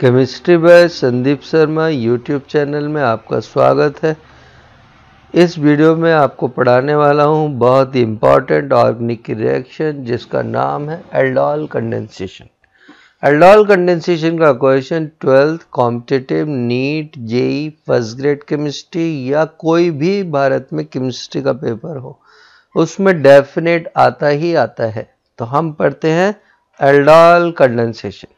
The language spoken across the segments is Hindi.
Chemistry by Sandeep Sharma YouTube channel में आपका स्वागत है। इस वीडियो में आपको पढ़ाने वाला हूँ बहुत ही इंपॉर्टेंट ऑर्गेनिक रिएक्शन जिसका नाम है एल्डोल कंडेंसेशन एल्डोल कंडेंसेशन का question twelfth competitive NEET JEE first grade chemistry या कोई भी भारत में केमिस्ट्री का पेपर हो, उसमें डेफिनेट आता ही आता है। तो हम पढ़ते हैं एल्डोल कंडेंसेशन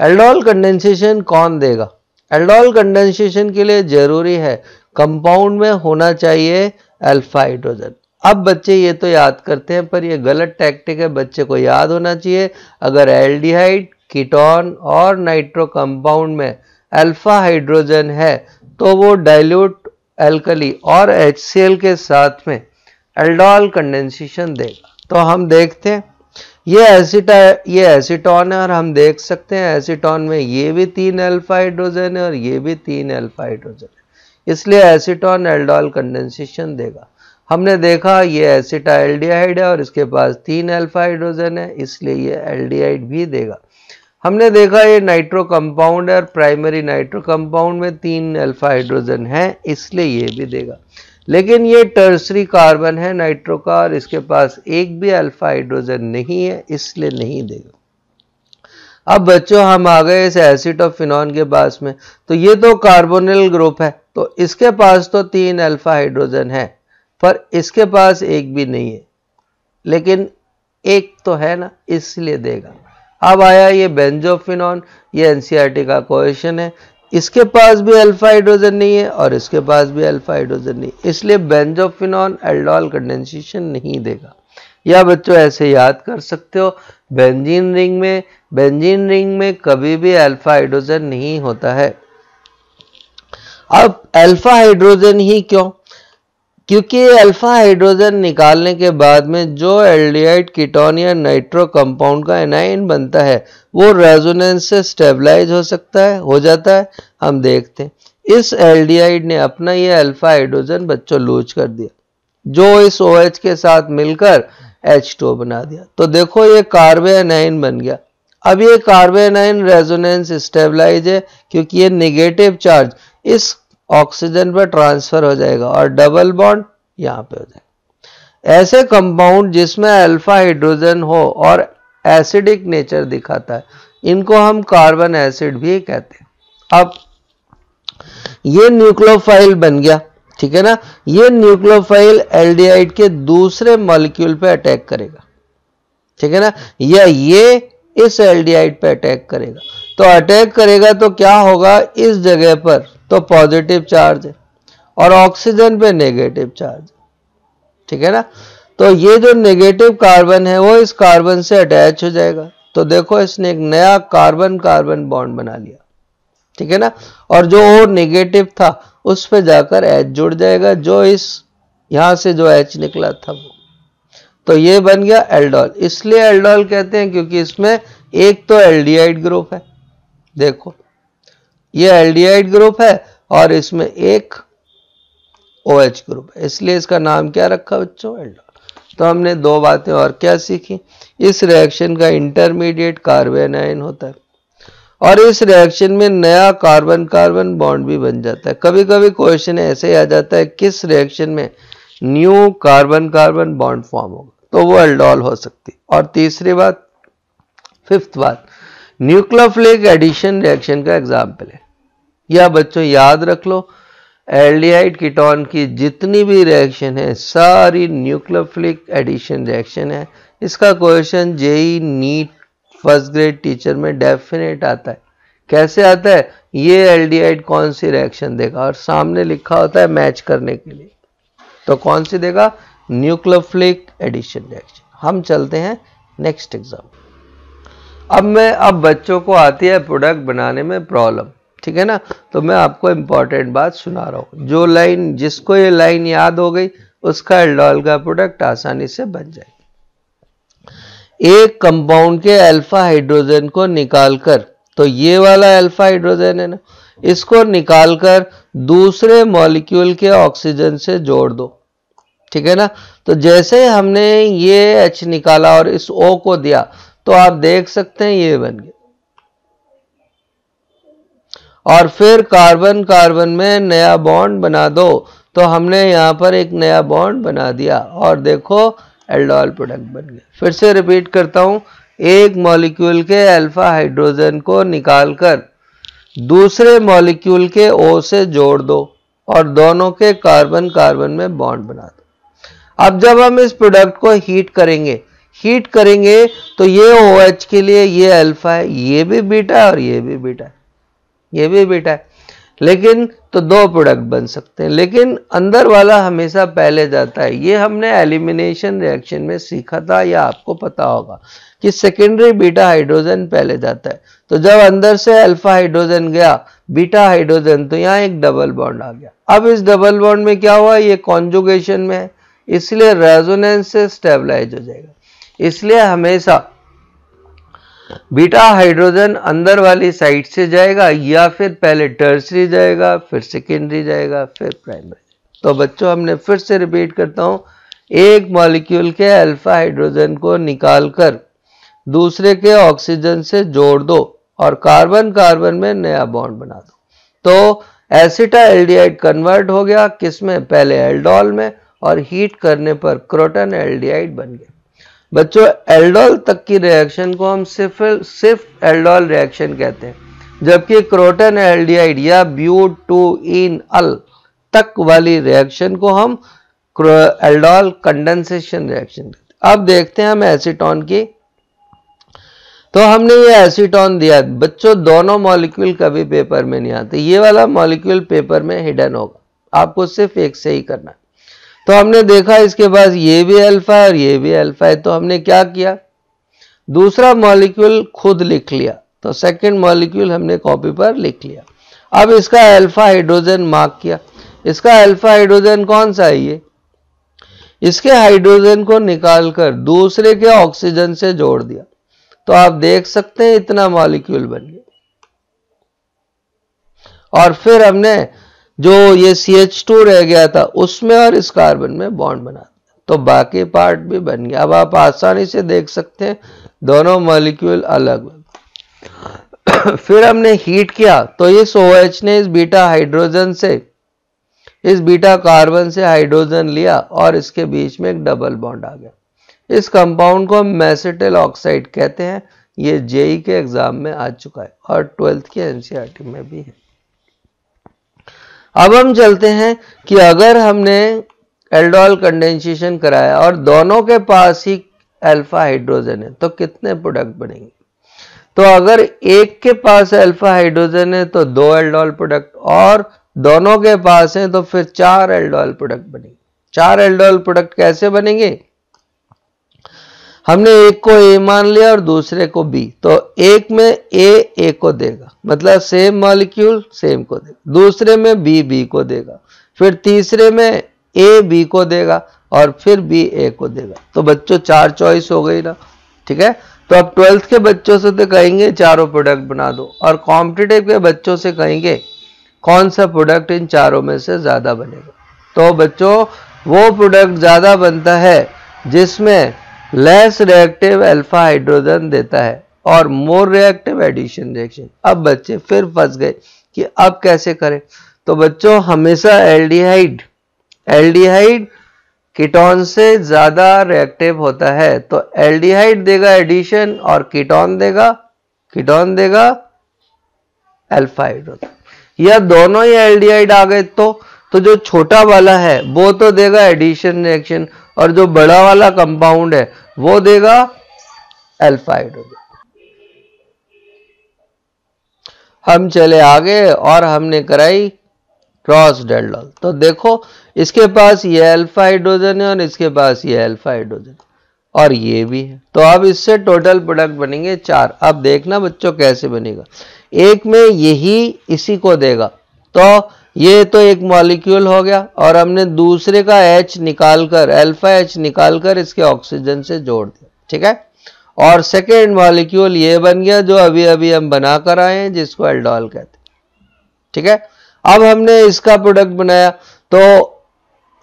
एल्डोल कंडेंसेशन कौन देगा? एल्डोल कंडेंसेशन के लिए ज़रूरी है कंपाउंड में होना चाहिए अल्फ़ा हाइड्रोजन अब बच्चे ये तो याद करते हैं, पर ये गलत टैक्टिक है, बच्चे को याद होना चाहिए। अगर एल्डिहाइड कीटोन और नाइट्रो कंपाउंड में अल्फ़ा हाइड्रोजन है तो वो डाइल्यूट एल्कली और एच के साथ में एल्डोल कंडेंसेशन देगा। तो हम देखते हैं। ये एसिटा ये एसिटॉन है और हम देख सकते हैं एसिटॉन में ये भी तीन अल्फ़ा हाइड्रोजन है और ये भी तीन अल्फ़ा हाइड्रोजन है। इसलिए एसिटॉन एल्डोल कंडेंसेशन देगा। हमने देखा ये एसिटा एल्डिहाइड है और इसके पास तीन अल्फ़ा हाइड्रोजन है, इसलिए ये एल्डिहाइड भी देगा। हमने देखा ये नाइट्रो कंपाउंड है और प्राइमरी नाइट्रो कंपाउंड में तीन अल्फ़ा हाइड्रोजन है, इसलिए ये भी देगा। लेकिन ये टर्सरी कार्बन है नाइट्रोकार इसके पास एक भी अल्फ़ा हाइड्रोजन नहीं है, इसलिए नहीं देगा। अब बच्चों, हम आ गए इस एसिड ऑफ़ फिनॉन के पास में। तो ये तो कार्बोनिल ग्रुप है तो इसके पास तो तीन अल्फ़ा हाइड्रोजन है, पर इसके पास एक भी नहीं है। लेकिन एक तो है ना, इसलिए देगा। अब आया ये बेंजोफिनॉन ये एनसीईआरटी का क्वेश्चन है इसके पास भी अल्फ़ा हाइड्रोजन नहीं है और इसके पास भी अल्फ़ा हाइड्रोजन नहीं इसलिए बेंजोफिनॉन एल्डोल कंडेंसेशन नहीं देगा। या बच्चों, ऐसे याद कर सकते हो बेंजीन रिंग में बेंजीन रिंग में कभी भी अल्फ़ा हाइड्रोजन नहीं होता है। अब अल्फ़ा हाइड्रोजन ही क्यों? क्योंकि अल्फ़ा हाइड्रोजन निकालने के बाद में जो एल्डिहाइड कीटोन या नाइट्रो कंपाउंड का एनाइन बनता है, वो रेजोनेंस से स्टेबलाइज हो सकता है, हो जाता है। हम देखते हैं। इस एल्डिहाइड ने अपना ये अल्फ़ा हाइड्रोजन बच्चों लूज कर दिया। जो इस ओ OH के साथ मिलकर H2 बना दिया। तो देखो ये कार्बेनाइन बन गया। अब ये कार्बेनाइन रेजोनेंस स्टेबलाइज है, क्योंकि ये निगेटिव चार्ज इस ऑक्सीजन पर ट्रांसफ़र हो जाएगा और डबल बॉन्ड यहाँ पे हो जाएगा। ऐसे कंपाउंड जिसमें अल्फ़ा हाइड्रोजन हो और एसिडिक नेचर दिखाता है, इनको हम कार्बन एसिड भी कहते हैं। अब, ये न्यूक्लियोफाइल बन गया, ठीक है ना? ये न्यूक्लियोफाइल एल्डिहाइड के दूसरे मॉलिक्यूल पे अटैक करेगा, ठीक है ना? या ये इस एल्डिहाइड पे अटैक करेगा। तो अटैक करेगा तो क्या होगा? इस जगह पर तो पॉजिटिव चार्ज और ऑक्सीजन पे नेगेटिव चार्ज ठीक है ना? तो ये जो नेगेटिव कार्बन है, वो इस कार्बन से अटैच हो जाएगा। तो देखो, इसने एक नया कार्बन कार्बन बॉन्ड बना लिया। ठीक है ना? और जो और नेगेटिव था, उस पर जाकर एच जुड़ जाएगा, जो इस, यहाँ से जो एच निकला था वो। तो ये बन गया एल्डोल। इसलिए एल्डोल कहते हैं क्योंकि इसमें एक तो एल्डिहाइड ग्रुप है। देखो ये एल्डिहाइड ग्रुप है और इसमें एक ओ OH ग्रुप है। इसलिए इसका नाम क्या रखा बच्चों? एल्डोल तो हमने दो बातें और क्या सीखी? इस रिएक्शन का इंटरमीडिएट कार्बेनाइन होता है और इस रिएक्शन में नया कार्बन कार्बन बॉन्ड भी बन जाता है। कभी कभी क्वेश्चन ऐसे ही आ जाता है, किस रिएक्शन में new carbon carbon bond form होगा? तो वो एल्डोल हो सकती। और तीसरी बात फिफ्थ बात न्यूक्लियोफिलिक एडिशन रिएक्शन का एग्ज़ाम्पल है। या बच्चों, याद रख लो, एल्डिहाइड कीटोन की जितनी भी रिएक्शन है, सारी न्यूक्लियोफिलिक एडिशन रिएक्शन है। इसका question JEE NEET first grade teacher में डेफिनेट आता है। कैसे आता है? ये एल्डिहाइड कौन सी रिएक्शन देगा? और सामने लिखा होता है मैच करने के लिए। तो कौन सी देगा? Nucleophilic addition reaction. हम चलते हैं नेक्स्ट एग्ज़ाम अब मैं, अब बच्चों को आती है प्रोडक्ट बनाने में प्रॉब्लम ठीक है ना? तो मैं आपको इंपॉर्टेंट बात सुना रहा हूँ। जो लाइन जिसको ये लाइन याद हो गई, उसका एल्डोल का प्रोडक्ट आसानी से बन जाए। एक कंपाउंड के अल्फ़ा हाइड्रोजन को निकालकर तो ये वाला अल्फ़ा हाइड्रोजन है ना, इसको निकालकर दूसरे मॉलिक्यूल के ऑक्सीजन से जोड़ दो, ठीक है ना? तो जैसे हमने ये एच निकाला और इस ओ को दिया तो आप देख सकते हैं ये बन गया। और फिर कार्बन कार्बन में नया बॉन्ड बना दो। तो हमने यहाँ पर एक नया बॉन्ड बना दिया और देखो, एल्डोल प्रोडक्ट बन गया। फिर से रिपीट करता हूँ, एक मॉलिक्यूल के अल्फ़ा हाइड्रोजन को निकालकर दूसरे मॉलिक्यूल के ओ से जोड़ दो और दोनों के कार्बन कार्बन में बॉन्ड बना दो। अब जब हम इस प्रोडक्ट को हीट करेंगे हीट करेंगे तो ये ओ OH के लिए ये अल्फ़ा है, ये भी बीटा है और ये भी बीटा है, ये भी बीटा है। लेकिन तो दो प्रोडक्ट बन सकते हैं। लेकिन, अंदर वाला हमेशा पहले जाता है। ये हमने एलिमिनेशन रिएक्शन में सीखा था, या आपको पता होगा, कि सेकेंडरी बीटा हाइड्रोजन पहले जाता है। तो जब अंदर से अल्फ़ा हाइड्रोजन गया बीटा हाइड्रोजन तो यहाँ एक डबल बॉन्ड आ गया। अब इस डबल बॉन्ड में क्या हुआ? ये कॉन्जुगेशन में है। इसलिए रेजोनेंस से स्टेबलाइज हो जाएगा। इसलिए हमेशा बीटा हाइड्रोजन अंदर वाली साइड से जाएगा या फिर पहले टर्सरी जाएगा, फिर सेकेंडरी जाएगा, फिर प्राइमरी तो बच्चों, हमने फिर से रिपीट करता हूँ, एक मॉलिक्यूल के अल्फ़ा हाइड्रोजन को निकालकर दूसरे के ऑक्सीजन से जोड़ दो और कार्बन कार्बन में नया बॉन्ड बना दो। तो एसिटा एल्डिहाइड कन्वर्ट हो गया किसमें? पहले एल्डोल में और हीट करने पर क्रोटन एल्डिहाइड बन गया। बच्चों एल्डोल तक की रिएक्शन को हम सिर्फ़ सिर्फ़ एल्डोल रिएक्शन कहते हैं। जबकि क्रोटन एल्डिहाइड या ब्यूट टू इन अल तक वाली रिएक्शन को हम एल्डोल कंडेंसेशन रिएक्शन कहते हैं। अब देखते हैं हम एसीटोन की। तो हमने ये एसीटोन दिया। बच्चों, दोनों मॉलिक्यूल कभी पेपर में नहीं आते। ये वाला मॉलिक्यूल पेपर में हिडन होगा। आपको सिर्फ़ एक से ही करना है। तो हमने देखा इसके पास ये भी अल्फ़ा है और ये भी अल्फ़ा है तो हमने क्या किया? दूसरा मॉलिक्यूल खुद लिख लिया तो सेकंड मॉलिक्यूल हमने कॉपी पर लिख लिया। अब इसका अल्फ़ा हाइड्रोजन मार्क किया। इसका अल्फ़ा हाइड्रोजन कौन सा है ये? इसके हाइड्रोजन को निकालकर दूसरे के ऑक्सीजन से जोड़ दिया। तो आप देख सकते हैं इतना मॉलिक्यूल बन गया। और फिर हमने जो ये सी एच टू रह गया था, उसमें और इस कार्बन में बॉन्ड बना तो बाकी पार्ट भी बन गया। अब आप आसानी से देख सकते हैं, दोनों मॉलिक्यूल अलग फिर हमने हीट किया तो इस ओ OH ने इस बीटा हाइड्रोजन से, इस बीटा कार्बन से हाइड्रोजन लिया और इसके बीच में एक डबल बॉन्ड आ गया। इस कंपाउंड को हम मैसेटल ऑक्साइड कहते हैं। ये जेई के एग्ज़ाम में आ चुका है और ट्वेल्थ के एनसीईआरटी में भी है। अब हम चलते हैं कि अगर हमने एल्डोल कंडेंसेशन कराया और दोनों के पास ही अल्फ़ा हाइड्रोजन है तो कितने प्रोडक्ट बनेंगे? तो अगर एक के पास अल्फ़ा हाइड्रोजन है तो दो एल्डोल प्रोडक्ट और दोनों के पास है तो फिर चार एल्डोल प्रोडक्ट बनेंगे। चार एल्डोल प्रोडक्ट कैसे बनेंगे? हमने एक को ए मान लिया और दूसरे को बी तो एक में ए ए को देगा। मतलब सेम मॉलिक्यूल सेम को देगा। दूसरे में बी बी को देगा। फिर तीसरे में ए बी को देगा और फिर बी ए को देगा। तो बच्चों, चार चॉइस हो गई ना। ठीक है? तो अब ट्वेल्थ के बच्चों से तो कहेंगे चारों प्रोडक्ट बना दो। और कॉम्पिटेटिव के बच्चों से कहेंगे कौन सा प्रोडक्ट इन चारों में से ज़्यादा बनेगा। तो बच्चों, वो प्रोडक्ट ज़्यादा बनता है जिसमें लेस रिएक्टिव अल्फ़ा हाइड्रोजन देता है और मोर रिएक्टिव एडिशन रिएक्शन अब बच्चे फिर फंस गए कि अब कैसे करें? तो बच्चों, हमेशा एल्डिहाइड एल्डिहाइड कीटोन से ज़्यादा रिएक्टिव होता है। तो एल्डिहाइड देगा एडिशन और कीटोन देगा कीटोन देगा अल्फ़ा हाइड्रोजन या दोनों ही एल्डिहाइड आ गए तो तो जो छोटा वाला है, वो तो देगा एडिशन रिएक्शन और जो बड़ा वाला कंपाउंड है, वो देगा एल्फा हाइड्रोजन हम चले आगे और हमने कराई क्रॉस डेल्डॉल तो देखो, इसके पास ये अल्फ़ा हाइड्रोजन है और इसके पास ये अल्फ़ा हाइड्रोजन और ये भी है। तो अब इससे टोटल प्रोडक्ट बनेंगे चार। अब देखना बच्चों कैसे बनेगा। एक में यही इसी को देगा। तो ये तो एक मॉलिक्यूल हो गया और हमने दूसरे का एच निकालकर अल्फ़ा एच निकालकर इसके ऑक्सीजन से जोड़ दिया, ठीक है? और सेकेंड मॉलिक्यूल ये बन गया जो अभी अभी हम बना कर आए हैं, जिसको एल्डोल कहते हैं, ठीक है? अब हमने इसका प्रोडक्ट बनाया तो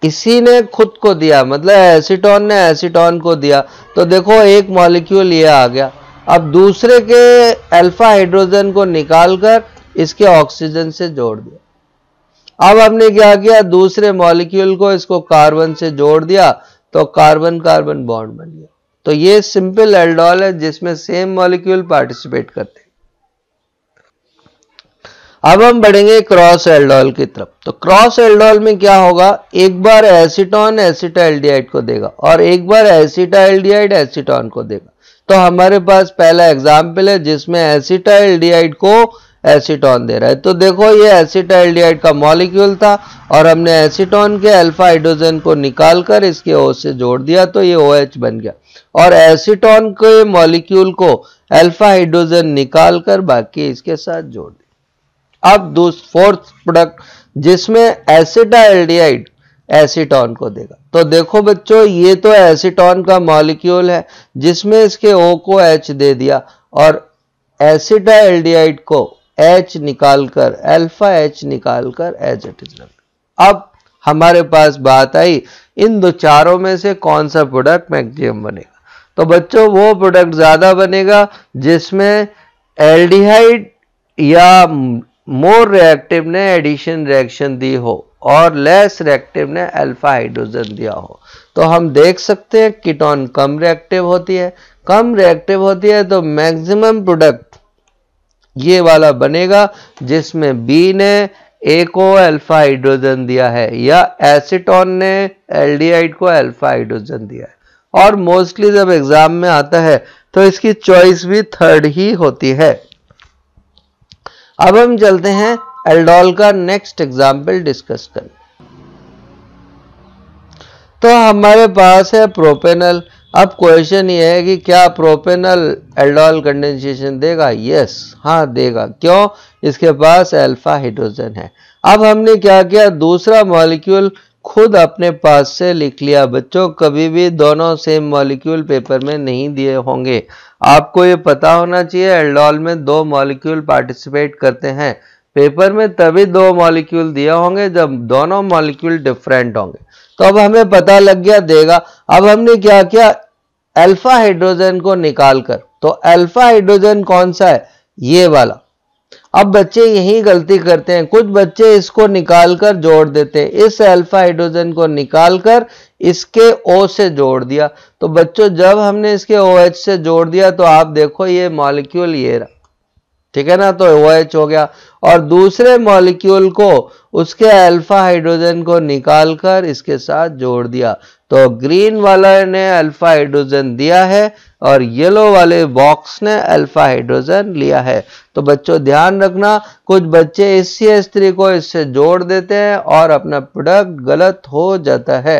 इसी ने खुद को दिया मतलब एसीटोन ने एसीटोन को दिया। तो देखो, एक मॉलिक्यूल ये आ गया। अब दूसरे के अल्फ़ा हाइड्रोजन को निकालकर इसके ऑक्सीजन से जोड़ दिया। अब हमने क्या किया? दूसरे मॉलिक्यूल को इसको कार्बन से जोड़ दिया तो कार्बन कार्बन बॉन्ड बन गया। तो ये सिंपल एल्डोल है, जिसमें सेम मॉलिक्यूल पार्टिसिपेट करते हैं। अब हम बढ़ेंगे क्रॉस एल्डोल की तरफ़। तो क्रॉस एल्डोल में क्या होगा? एक बार एसिटोन एसिटाइल्डिहाइड को देगा, और एक बार एसिटाइल्डिहाइड एसिटॉन को देगा। तो हमारे पास पहला एग्ज़ाम्पल है, जिसमें एसिटाइल्डिहाइड को एसिटोन दे रहा है। तो देखो, ये एसिटाइल्डिहाइड का मॉलिक्यूल था और हमने एसिटोन के अल्फ़ा हाइड्रोजन को निकालकर इसके ओ से जोड़ दिया तो ये ओ OH बन गया। और एसिटोन के मॉलिक्यूल को अल्फ़ा हाइड्रोजन निकालकर बाकी इसके साथ जोड़ दिया। अब फोर्थ प्रोडक्ट, जिसमें एसिटाइल्डिहाइड एसीटोन को देगा। तो देखो बच्चों, ये तो एसीटोन का मॉलिक्यूल है, जिसमें इसके ओ को एच दे दिया और एसिटाइल्डिहाइड को एच निकालकर अल्फ़ा एच निकालकर एच इज़ अब हमारे पास बात आई, इन दो चारों में से कौन सा प्रोडक्ट मैक्सिमम बनेगा? तो बच्चों, वो प्रोडक्ट ज़्यादा बनेगा जिसमें एल्डिहाइड या मोर रिएक्टिव ने एडिशन रिएक्शन दी हो और लेस रिएक्टिव ने अल्फ़ा हाइड्रोजन दिया हो। तो हम देख सकते हैं कीटोन कम रिएक्टिव होती है। कम रिएक्टिव होती है तो मैक्सिमम प्रोडक्ट ये वाला बनेगा जिसमें बी ने ए को अल्फ़ा हाइड्रोजन दिया है, या एसिटोन ने एल्डिहाइड को अल्फ़ा हाइड्रोजन दिया है। और मोस्टली जब एग्ज़ाम में आता है तो इसकी चॉइस भी थर्ड ही होती है। अब हम चलते हैं एल्डोल का नेक्स्ट एग्ज़ाम्पल डिस्कस करें तो हमारे पास है प्रोपेनल अब क्वेश्चन ये है कि क्या प्रोपेनल एल्डोल कंडेंसेशन देगा? यस हाँ देगा। क्यों? इसके पास अल्फ़ा हाइड्रोजन है। अब हमने क्या किया? दूसरा मॉलिक्यूल खुद अपने पास से लिख लिया। बच्चों, कभी भी दोनों सेम मॉलिक्यूल पेपर में नहीं दिए होंगे। आपको ये पता होना चाहिए एल्डोल में दो मॉलिक्यूल पार्टिसिपेट करते हैं। पेपर में तभी दो मॉलिक्यूल दिए होंगे जब दोनों मॉलिक्यूल डिफरेंट होंगे। तो अब हमें पता लग गया, देगा। अब हमने क्या किया? अल्फ़ा हाइड्रोजन को निकालकर तो अल्फ़ा हाइड्रोजन कौन सा है? ये वाला। अब बच्चे यही गलती करते हैं। कुछ बच्चे इसको निकालकर जोड़ देते हैं। इस अल्फ़ा हाइड्रोजन को निकालकर इसके ओ से जोड़ दिया। तो बच्चों, जब हमने इसके ओ OH से जोड़ दिया तो आप देखो ये मॉलिक्यूल ये रहा। ठीक है ना? तो ओ OH हो गया। और दूसरे मॉलिक्यूल को उसके अल्फ़ा हाइड्रोजन को निकालकर इसके साथ जोड़ दिया। तो ग्रीन वाला ने अल्फ़ा हाइड्रोजन दिया है और येलो वाले बॉक्स ने अल्फ़ा हाइड्रोजन लिया है। तो बच्चों, ध्यान रखना, कुछ बच्चे इस स्त्री को इससे जोड़ देते हैं और अपना प्रोडक्ट गलत हो जाता है।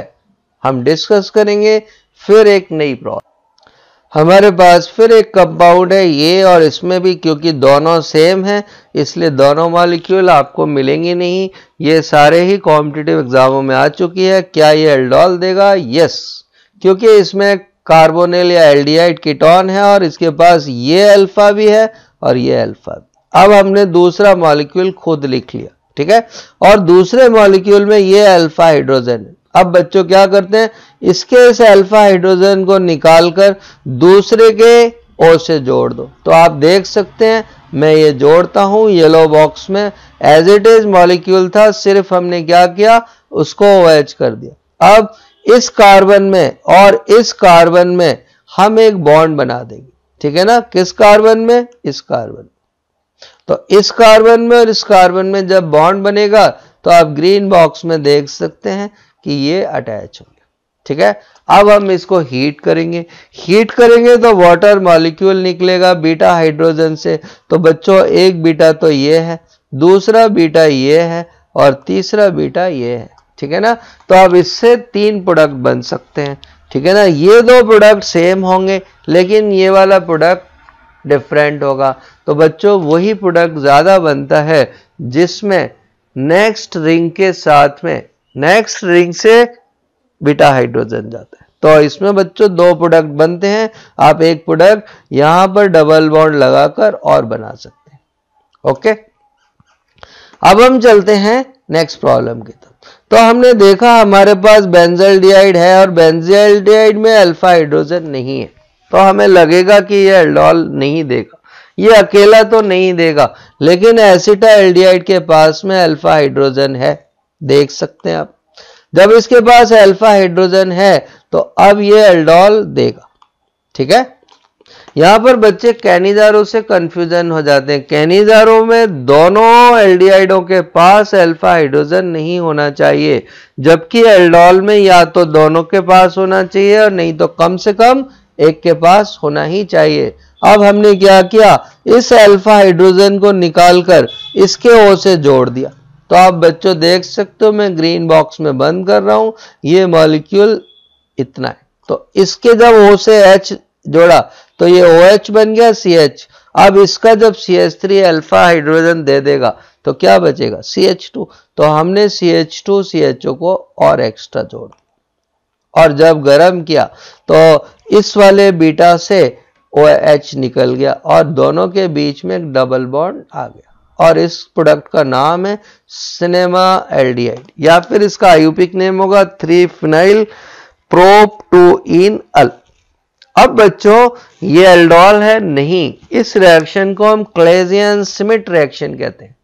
हम डिस्कस करेंगे फिर एक नई प्रॉब्लम हमारे पास फिर एक कंपाउंड है, ये और इसमें भी, क्योंकि दोनों सेम हैं, इसलिए दोनों मॉलिक्यूल आपको मिलेंगे नहीं। ये सारे ही कॉम्पिटिटिव एग्जामों में आ चुकी है। क्या ये एल्डोल देगा? यस क्योंकि इसमें कार्बोनिल या एल्डिहाइड कीटोन है और इसके पास ये अल्फ़ा भी है और ये अल्फ़ा भी। अब हमने दूसरा मॉलिक्यूल खुद लिख लिया, ठीक है? और दूसरे मॉलिक्यूल में ये अल्फ़ा हाइड्रोजन है। अब बच्चों क्या करते हैं? इसके इस अल्फ़ा हाइड्रोजन को निकालकर दूसरे के ओ से जोड़ दो। तो आप देख सकते हैं, मैं ये जोड़ता हूँ येलो बॉक्स में। एज इट इज़ मॉलिक्यूल था, सिर्फ़ हमने क्या किया? उसको OH कर दिया। अब इस कार्बन में और इस कार्बन में हम एक बॉन्ड बना देंगे। ठीक है ना? किस कार्बन में? इस कार्बन तो इस कार्बन में और इस कार्बन में जब बॉन्ड बनेगा तो आप ग्रीन बॉक्स में देख सकते हैं कि ये अटैच हो गया। ठीक है? अब हम इसको हीट करेंगे। हीट करेंगे तो वाटर मॉलिक्यूल निकलेगा बीटा हाइड्रोजन से। तो बच्चों, एक बीटा तो ये है, दूसरा बीटा ये है और तीसरा बीटा ये है। ठीक है ना? तो अब इससे तीन प्रोडक्ट बन सकते हैं। ठीक है ना? ये दो प्रोडक्ट सेम होंगे, लेकिन ये वाला प्रोडक्ट डिफरेंट होगा। तो बच्चों, वही प्रोडक्ट ज़्यादा बनता है, जिसमें नेक्स्ट रिंग के साथ में नेक्स्ट रिंग से बीटा हाइड्रोजन जाता है। तो इसमें बच्चों दो प्रोडक्ट बनते हैं। आप एक प्रोडक्ट यहाँ पर डबल बॉन्ड लगाकर और बना सकते हैं। ओके अब हम चलते हैं नेक्स्ट प्रॉब्लम की तरफ़। तो हमने देखा हमारे पास बेंजल डिहाइड है और बेंजल डिहाइड में अल्फ़ा हाइड्रोजन नहीं है। तो हमें लगेगा कि यह एल्डोल नहीं देगा। ये अकेला तो नहीं देगा, लेकिन एसिटा एल्डिहाइड के पास में अल्फ़ा हाइड्रोजन है। देख सकते हैं आप। जब इसके पास अल्फ़ा हाइड्रोजन है तो अब ये एल्डोल देगा। ठीक है? यहाँ पर बच्चे कैनिजारो से कंफ्यूजन हो जाते हैं। कैनिजारो में दोनों एल्डिहाइडों के पास अल्फ़ा हाइड्रोजन नहीं होना चाहिए, जबकि एल्डोल में या तो दोनों के पास होना चाहिए और नहीं तो कम से कम एक के पास होना ही चाहिए। अब हमने क्या किया? इस अल्फ़ा हाइड्रोजन को निकालकर इसके ओ से जोड़ दिया। तो आप बच्चों देख सकते हो, मैं ग्रीन बॉक्स में बंद कर रहा हूँ, ये मॉलिक्यूल इतना है। तो इसके जब ओ से एच जोड़ा तो ये ओ OH बन गया सी एच अब इसका जब C H three alpha hydrogen दे देगा तो क्या बचेगा? सी एच टू तो हमने C H two C H O को और एक्स्ट्रा जोड़ और जब गर्म किया तो इस वाले बीटा से ओ एच निकल गया और दोनों के बीच में डबल बॉन्ड आ गया। और इस प्रोडक्ट का नाम है सिनेमा एल्डिहाइड या फिर इसका आयुपिक नेम होगा थ्री फिनाइल प्रोप टू इन अल. अब बच्चों, ये एल्डोल है नहीं. इस रिएक्शन को हम क्लेजियन सिमिट रिएक्शन कहते हैं.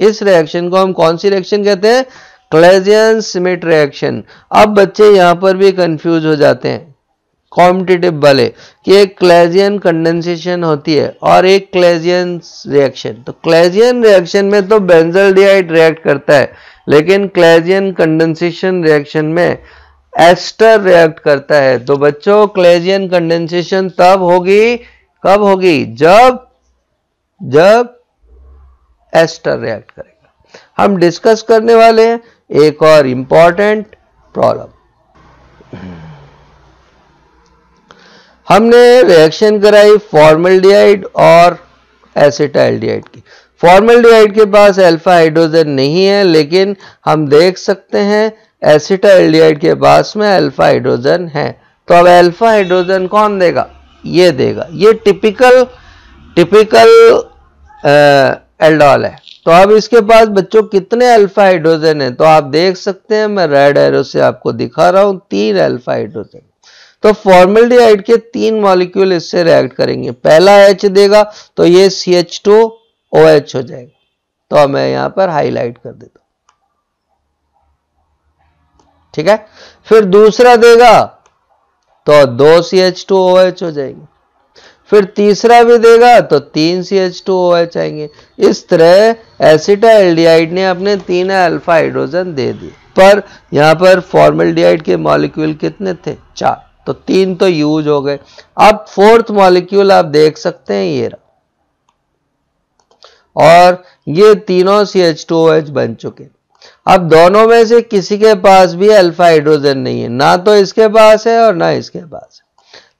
इस रिएक्शन को हम कौन सी रिएक्शन कहते हैं? क्लेजियन सिमिट रिएक्शन अब बच्चे यहाँ पर भी कंफ्यूज हो जाते हैं. कॉम्पिटेटिव वाले, कि एक क्लेजियन कंडेंसेशन होती है और एक क्लेजियन रिएक्शन तो क्लेजियन रिएक्शन में तो बेंजल रिएक्ट करता है, लेकिन क्लेजियन कंडेंसेशन रिएक्शन में एस्टर रिएक्ट करता है। तो बच्चों, क्लेजियन कंडेंसेशन तब होगी, कब होगी? जब जब एस्टर रिएक्ट करेगा। हम डिस्कस करने वाले हैं एक और इंपॉर्टेंट प्रॉब्लम हमने रिएक्शन कराई फॉर्मल्डिहाइड और एसिटाइल्डिहाइड की। फॉर्मल्डिहाइड के पास अल्फ़ा हाइड्रोजन नहीं है, लेकिन हम देख सकते हैं एसिटाइल्डिहाइड के पास में अल्फ़ा हाइड्रोजन है। तो अब अल्फ़ा हाइड्रोजन कौन देगा? ये देगा। ये टिपिकल टिपिकल एल्डोल है। तो अब इसके पास बच्चों कितने अल्फ़ा हाइड्रोजन है? तो आप देख सकते हैं, मैं रेड एरो से आपको दिखा रहा हूँ, तीन अल्फ़ा हाइड्रोजन तो फॉर्मल्डिहाइड के तीन मॉलिक्यूल इससे रिएक्ट करेंगे। पहला एच देगा तो ये C H two O H हो जाएगा। तो मैं यहाँ पर हाईलाइट कर देता ठीक है? फिर दूसरा देगा तो दो C H two O H हो जाएँगे। फिर तीसरा भी देगा तो तीन C H two O H आएँगे। इस तरह एसिटा एल्डिहाइड ने अपने तीन अल्फ़ा हाइड्रोजन दे दिए। पर यहाँ पर फॉर्मल्डिहाइड के मॉलिक्यूल कितने थे? चार। तो तीन तो यूज़ हो गए। अब फोर्थ मॉलिक्यूल आप देख सकते हैं ये रहा। और ये तीनों सी एच टू एच बन चुके। अब दोनों में से किसी के पास भी अल्फ़ा हाइड्रोजन नहीं है। ना तो इसके पास है और ना इसके पास है।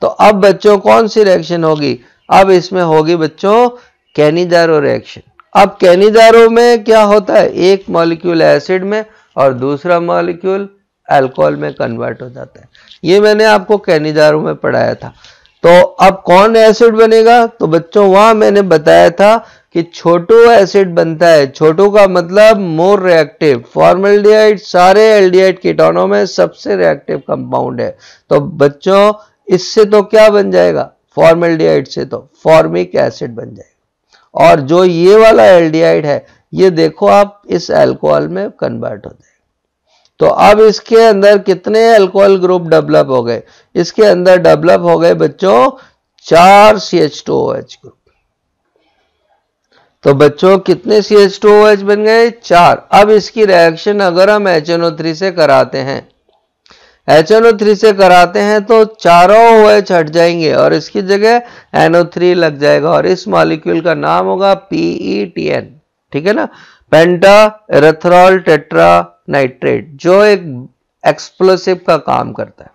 तो अब बच्चों, कौन सी रिएक्शन होगी? अब इसमें होगी बच्चों कैनिजारो रिएक्शन अब कैनिजारो में क्या होता है? एक मॉलिक्यूल एसिड में और दूसरा मॉलिक्यूल अल्कोहल में कन्वर्ट हो जाता है। ये मैंने आपको कैनिजारो में पढ़ाया था। तो अब कौन एसिड बनेगा? तो बच्चों, वहाँ मैंने बताया था कि छोटो एसिड बनता है। छोटो का मतलब मोर रिएक्टिव फॉर्मल्डिहाइड सारे एल्डिहाइड कीटोनों में सबसे रिएक्टिव कंपाउंड है। तो बच्चों, इससे तो क्या बन जाएगा? फॉर्मल्डिहाइड से तो फॉर्मिक एसिड बन जाएगा। और जो ये वाला एल्डिहाइड है, ये देखो आप इस एल्कोहल में कन्वर्ट हो। जाएगा तो अब इसके अंदर कितने अल्कोहल ग्रुप डेवलप हो गए? इसके अंदर डेवलप हो गए बच्चों चार C H two H group तो बच्चों कितने C H two O H बन गए? चार। अब इसकी रिएक्शन अगर हम एच एन ओ थ्री से कराते हैं एच एन ओ थ्री से कराते हैं तो चारों ओ एच हट जाएँगे और इसकी जगह एनओ थ्री लग जाएगा और इस मॉलिक्यूल का नाम होगा पीई टी एन ठीक है ना? पेंटा एरेथ्रॉल टेट्रा नाइट्रेट, जो एक एक्सप्लोसिव का काम करता है।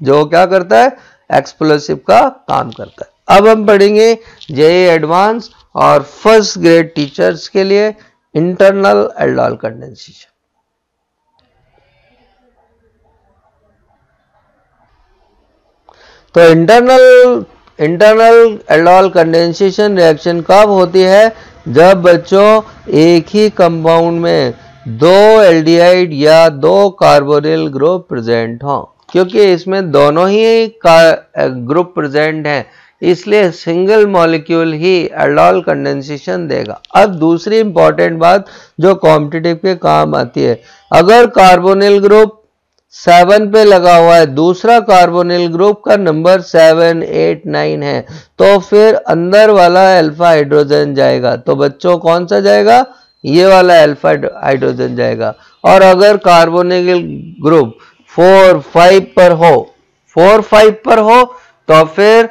जो क्या करता है? एक्सप्लोसिव का काम करता है। अब हम पढ़ेंगे जे एडवांस और फ़र्स्ट ग्रेड टीचर्स के लिए इंटरनल एल्डोल कंडेंसेशन तो internal internal aldol condensation reaction कब होती है? जब बच्चों एक ही कंपाउंड में दो एल्डिहाइड या दो कार्बोनिल ग्रुप प्रेजेंट हो, क्योंकि इसमें दोनों ही ग्रुप प्रेजेंट हैं, इसलिए सिंगल मॉलिक्यूल ही एल्डोल कंडेंसेशन देगा। अब दूसरी इंपॉर्टेंट बात जो कॉम्पिटेटिव के काम आती है, अगर कार्बोनिल ग्रुप सेवन पे लगा हुआ है, दूसरा कार्बोनिल ग्रुप का नंबर सेवन, एट, नाइन है तो फिर अंदर वाला अल्फ़ा हाइड्रोजन जाएगा तो बच्चों कौन सा जाएगा? ये वाला अल्फ़ा हाइड्रोजन जाएगा। और अगर कार्बोनिल ग्रुप फोर फाइव पर हो फोर फाइव पर हो तो फिर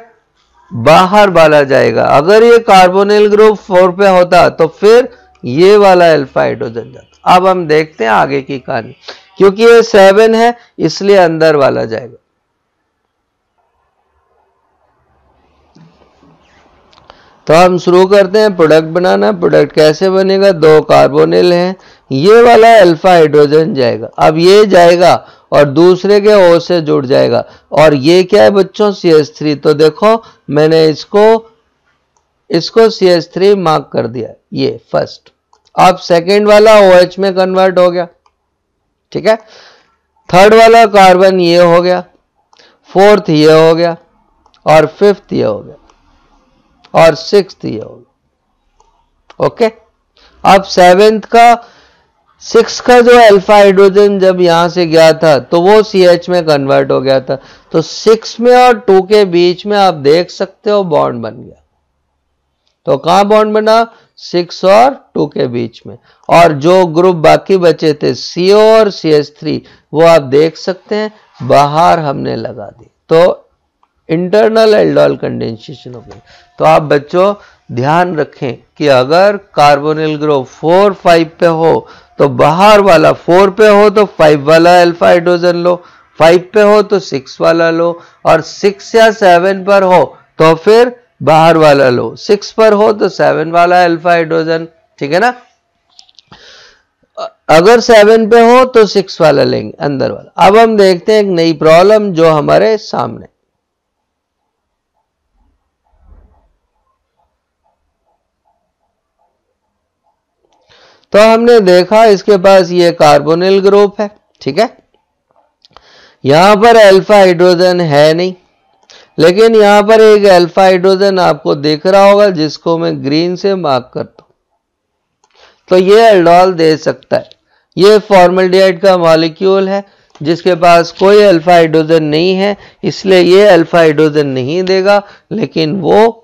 बाहर वाला जाएगा। अगर ये कार्बोनिल ग्रुप फोर पे होता तो फिर ये वाला अल्फ़ा हाइड्रोजन जाता। अब हम देखते हैं आगे की कहानी। क्योंकि ये सेवन है, इसलिए अंदर वाला जाएगा। तो हम शुरू करते हैं प्रोडक्ट बनाना। प्रोडक्ट कैसे बनेगा? दो कार्बोनिल हैं। ये वाला अल्फ़ा हाइड्रोजन जाएगा। अब ये जाएगा और दूसरे के ओ से जुड़ जाएगा। और ये क्या है बच्चों? सी एस थ्री तो देखो, मैंने इसको इसको सी एस थ्री मार्क कर दिया। ये फ़र्स्ट अब सेकेंड वाला ओ OH में कन्वर्ट हो गया। ठीक है? थर्ड वाला कार्बन ये हो गया। फोर्थ ये हो गया। और फिफ्थ ये हो गया। और सिक्स ओके अब सेवेंथ का सिक्स का जो अल्फ़ा हाइड्रोजन जब यहाँ से गया था तो वो सी एच में कन्वर्ट हो गया था। तो सिक्स में और टू के बीच में आप देख सकते हो बॉन्ड बन गया। तो कहाँ बॉन्ड बना? सिक्स और टू के बीच में। और जो ग्रुप बाकी बचे थे सीओ और सी एच थ्री वो आप देख सकते हैं, बाहर हमने लगा दी। तो इंटरनल एल्डोल कंडेंसेशन हो गई तो आप बच्चों, ध्यान रखें कि अगर कार्बोनिल ग्रुप फोर फाइव पे हो तो बाहर वाला फोर पे हो तो फाइव वाला अल्फ़ा हाइड्रोजन लो फाइव पे हो तो सिक्स वाला लो, और सिक्स या सेवन पर हो तो फिर बाहर वाला लो। सिक्स पर हो तो सेवन वाला अल्फ़ा हाइड्रोजन ठीक है ना? अगर सेवन पे हो तो सिक्स वाला लेंगे, अंदर वाला। अब हम देखते हैं एक नई प्रॉब्लम जो हमारे सामने। तो हमने देखा इसके पास ये कार्बोनिल ग्रुप है, ठीक है? यहाँ पर अल्फ़ा हाइड्रोजन है नहीं, लेकिन यहाँ पर एक अल्फ़ा हाइड्रोजन आपको देख रहा होगा, जिसको मैं ग्रीन से मार्क करता हूँ। तो ये एल्डोल दे सकता है। ये फॉर्मल्डिहाइड का मॉलिक्यूल है, जिसके पास कोई अल्फ़ा हाइड्रोजन नहीं है, इसलिए ये अल्फ़ा हाइड्रोजन नहीं देगा, लेकिन वो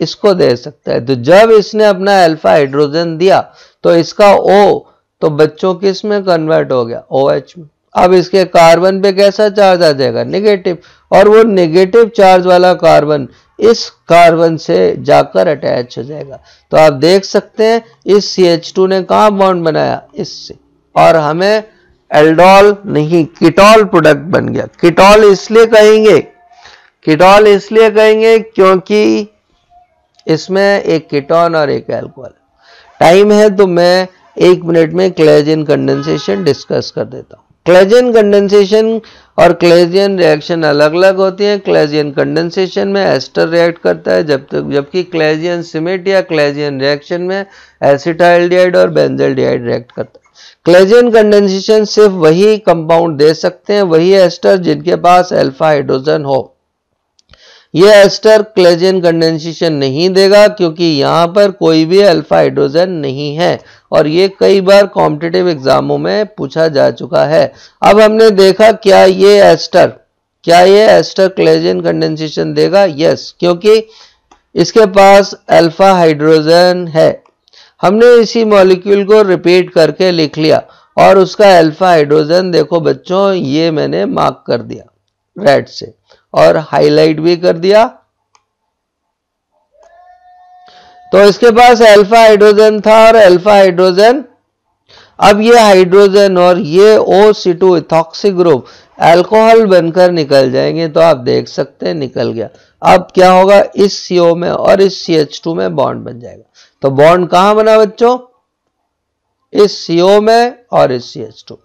इसको दे सकता है। तो जब इसने अपना अल्फ़ा हाइड्रोजन दिया तो इसका ओ तो बच्चों किसमें कन्वर्ट हो गया? ओ OH में। अब इसके कार्बन पे कैसा चार्ज आ जाएगा? नेगेटिव और वो नेगेटिव चार्ज वाला कार्बन इस कार्बन से जाकर अटैच हो जाएगा। तो आप देख सकते हैं, इस सी एच टू ने कहा बॉन्ड बनाया? इससे। और हमें एल्डोल नहीं किटॉल प्रोडक्ट बन गया। किटॉल इसलिए कहेंगे किटॉल इसलिए कहेंगे क्योंकि इसमें एक कीटोन और एक एल्कोहल टाइम है तो मैं एक मिनट में क्लेजिन कंडेंसेशन डिस्कस कर देता हूँ। क्लेजियन कंडेंसेशन और क्लेजियन रिएक्शन अलग अलग होती हैं। क्लेजियन कंडेंसेशन में एस्टर रिएक्ट करता है, जब तक जबकि क्लेजियन सिमेट या क्लेजियन रिएक्शन में एसिटाइलडिहाइड और बेंजल्डिहाइड रिएक्ट करता है। क्लेजियन कंडेंसेशन सिर्फ़ वही कंपाउंड दे सकते हैं, वही एस्टर जिनके पास अल्फ़ा हाइड्रोजन हो। ये एस्टर क्लेजियन कंडेंसेशन नहीं देगा क्योंकि यहाँ पर कोई भी अल्फ़ा हाइड्रोजन नहीं है। और ये कई बार कॉम्पिटेटिव एग्जामों में पूछा जा चुका है। अब हमने देखा क्या ये एस्टर, क्या ये एस्टर क्लेजियन कंडेंसेशन देगा? यस क्योंकि इसके पास अल्फ़ा हाइड्रोजन है। हमने इसी मॉलिक्यूल को रिपीट करके लिख लिया और उसका अल्फ़ा हाइड्रोजन देखो बच्चों, ये मैंने मार्क कर दिया। रेड से। और हाईलाइट भी कर दिया। तो इसके पास अल्फ़ा हाइड्रोजन था और अल्फ़ा हाइड्रोजन अब ये हाइड्रोजन और ये O C two ethoxy group alcohol बनकर निकल जाएँगे तो आप देख सकते हैं निकल गया। अब क्या होगा? इस सीओ में और इस सी एच टू में बॉन्ड बन जाएगा। तो बॉन्ड कहाँ बना बच्चों? इस सीओ में और इस सी एच टू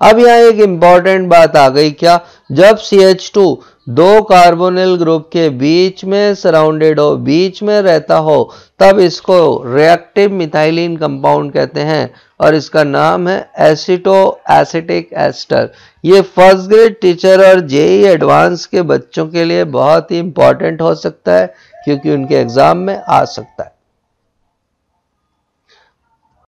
अब यहाँ एक इंपॉर्टेंट बात आ गई क्या? जब CH2 दो कार्बोनिल ग्रुप के बीच में सराउंडेड हो, बीच में रहता हो, तब इसको रिएक्टिव मिथाइलिन कंपाउंड कहते हैं और इसका नाम है एसिटो एसिटिक एस्टर ये फ़र्स्ट ग्रेड टीचर और जेई एडवांस के बच्चों के लिए बहुत ही इंपॉर्टेंट हो सकता है, क्योंकि उनके एग्ज़ाम में आ सकता है।